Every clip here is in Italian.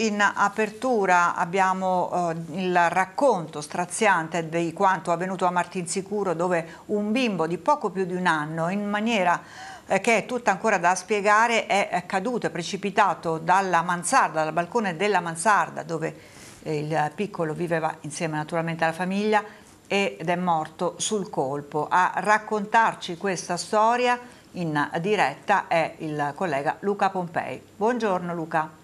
In apertura abbiamo eh, il racconto straziante di quanto avvenuto a Martinsicuro dove un bimbo di poco più di un anno in maniera eh, che è tutta ancora da spiegare è caduto, è precipitato dalla mansarda, dal balcone della mansarda dove eh, il piccolo viveva insieme naturalmente alla famiglia ed è morto sul colpo. A raccontarci questa storia in diretta è il collega Luca Pompei. Buongiorno Luca.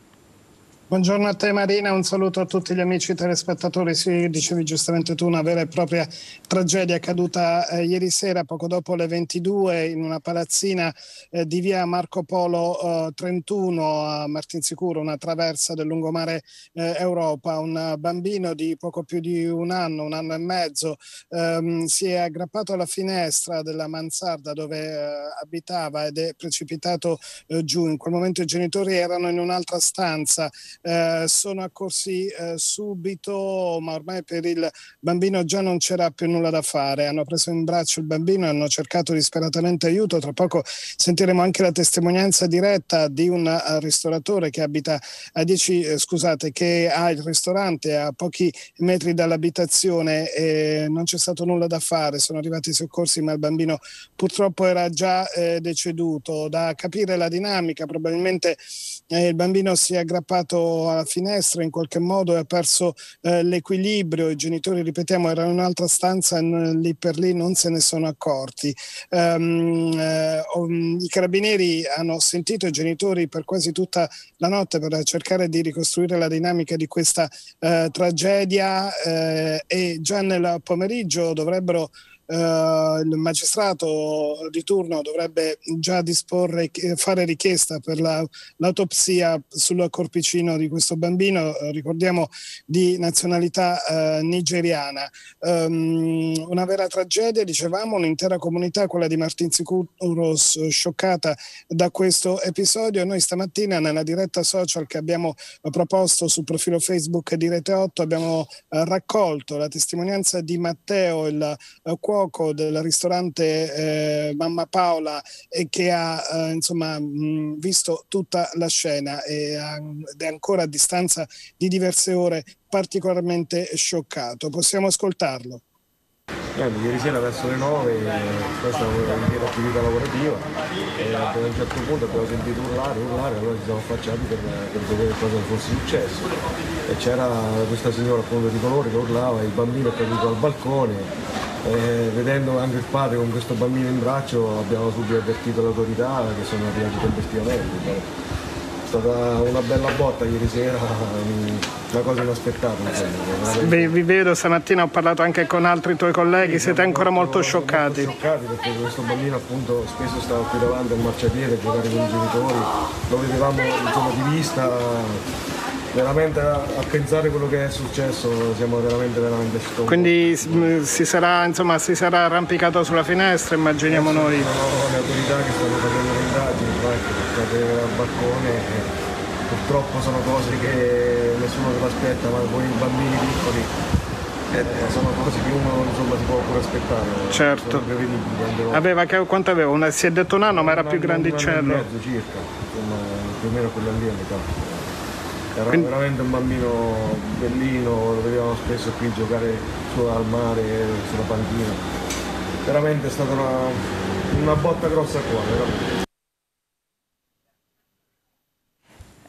Buongiorno a te Marina, un saluto a tutti gli amici telespettatori. Sì, dicevi giustamente tu, una vera e propria tragedia accaduta eh, ieri sera poco dopo le 22 in una palazzina eh, di via Marco Polo eh, 31 a Martinsicuro, una traversa del lungomare eh, Europa. Un bambino di poco più di un anno, un anno e mezzo, ehm, si è aggrappato alla finestra della mansarda dove eh, abitava ed è precipitato eh, giù. In quel momento i genitori erano in un'altra stanza eh, sono accorsi eh, subito, ma ormai per il bambino già non c'era più nulla da fare. Hanno preso in braccio il bambino e hanno cercato disperatamente aiuto. Tra poco sentiremo anche la testimonianza diretta di un uh, ristoratore che abita a 10, eh, scusate, che ha il ristorante a pochi metri dall'abitazione e non c'è stato nulla da fare. Sono arrivati i soccorsi, ma il bambino purtroppo era già eh, deceduto. Da capire la dinamica, probabilmente eh, il bambino si è aggrappato alla finestra in qualche modo e ha perso eh, l'equilibrio, i genitori, ripetiamo, erano in un'altra stanza e lì per lì non se ne sono accorti. Um, eh, I carabinieri hanno sentito i genitori per quasi tutta la notte per cercare di ricostruire la dinamica di questa eh, tragedia eh, e già nel pomeriggio dovrebbero Uh, il magistrato di turno dovrebbe già disporre, fare richiesta per la, l'autopsia sul corpicino di questo bambino, uh, ricordiamo di nazionalità uh, nigeriana. Um, una vera tragedia, dicevamo, un'intera comunità, quella di Martinsicuro, scioccata da questo episodio. Noi stamattina nella diretta social che abbiamo proposto sul profilo Facebook di Rete 8 abbiamo raccolto la testimonianza di Matteo, il cuoco cuoco del ristorante eh, Mamma Paola e che ha eh, insomma, mh, visto tutta la scena e ed è ancora a distanza di diverse ore particolarmente scioccato. Possiamo ascoltarlo. Niente, ieri sera verso le 9, questa è una attività lavorativa e a un certo punto abbiamo sentito urlare, urlare, allora ci siamo affacciati per, per vedere cosa fosse successo. E c'era questa signora appunto di colore che urlava, il bambino è caduto al balcone, e vedendo anche il padre con questo bambino in braccio abbiamo subito avvertito le autorità che sono arrivati tempestivamente. È stata una bella botta ieri sera, una cosa inaspettata. Vi, vi, vedo, stamattina ho parlato anche con altri tuoi colleghi, sì, siete ancora molto, molto scioccati. Molto scioccati perché questo bambino appunto spesso stava qui davanti al marciapiede a giocare con i genitori, lo vedevamo insomma, di vista veramente a, a, pensare quello che è successo siamo veramente veramente sconvolti. Quindi si sarà, insomma, si sarà arrampicato sulla finestra, immaginiamo noi. Sono le autorità che stanno facendo le indagini, cadere dal balcone purtroppo sono cose che nessuno se l'aspetta, ma poi i bambini piccoli eh, sono cose che uno insomma, si può pure aspettare. Certo. Aveva, quanto aveva? Una, si è detto un anno, ma era più grandicello. Un anno mezzo circa, insomma, più o meno quella lì all'età. Era Quindi... veramente un bambino bellino, lo vedevamo spesso qui giocare su al mare, sulla panchina. Veramente è stata una, una botta grossa a cuore. Veramente.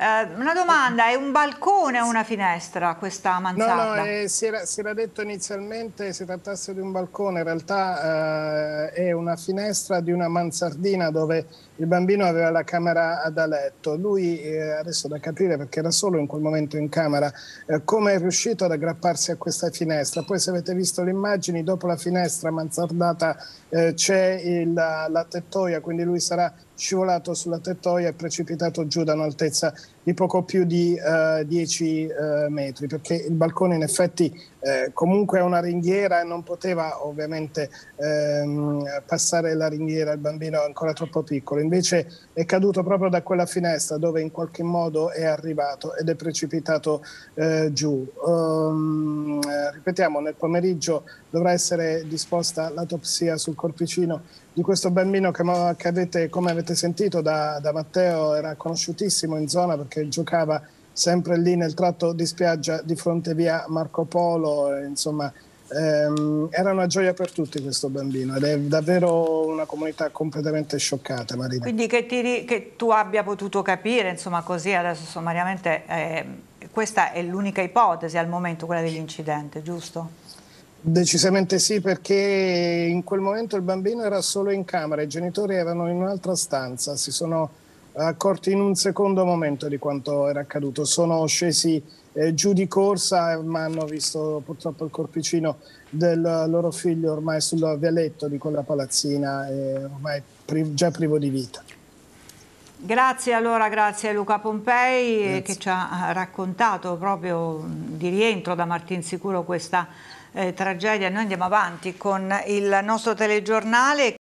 Eh, una domanda, è un balcone o una finestra questa mansarda? No, no, eh, si, era, si, era, detto inizialmente si trattasse di un balcone, in realtà eh, è una finestra di una mansardina dove il bambino aveva la camera da letto. Lui, eh, adesso da capire perché era solo in quel momento in camera, eh, come è riuscito ad aggrapparsi a questa finestra. Poi se avete visto le immagini, dopo la finestra mansardata eh, c'è la, la tettoia, quindi lui sarà scivolato sulla tettoia e precipitato giù da un'altezza di poco più di uh, 10 uh, metri, perché il balcone in effetti eh, comunque è una ringhiera e non poteva ovviamente ehm, passare la ringhiera, il bambino è ancora troppo piccolo, invece è caduto proprio da quella finestra dove in qualche modo è arrivato ed è precipitato eh, giù. Um, ripetiamo, nel pomeriggio dovrà essere disposta l'autopsia sul corpicino di questo bambino che, che avete, come avete sentito da, da, Matteo, era conosciutissimo in zona perché giocava sempre lì nel tratto di spiaggia di fronte via Marco Polo, insomma ehm, era una gioia per tutti questo bambino ed è davvero una comunità completamente scioccata Marina. Quindi che, ti, che tu abbia potuto capire, insomma così adesso sommariamente, eh, questa è l'unica ipotesi al momento, quella dell'incidente, giusto? Decisamente sì, perché in quel momento il bambino era solo in camera, i genitori erano in un'altra stanza, si sono accorti in un secondo momento di quanto era accaduto. Sono scesi eh, giù di corsa, ma hanno visto purtroppo il corpicino del loro figlio ormai sul vialetto di quella palazzina, e ormai pri già privo di vita. Grazie allora, grazie a Luca Pompei grazie. che ci ha raccontato proprio di rientro da Martinsicuro questa eh, tragedia. Noi andiamo avanti con il nostro telegiornale.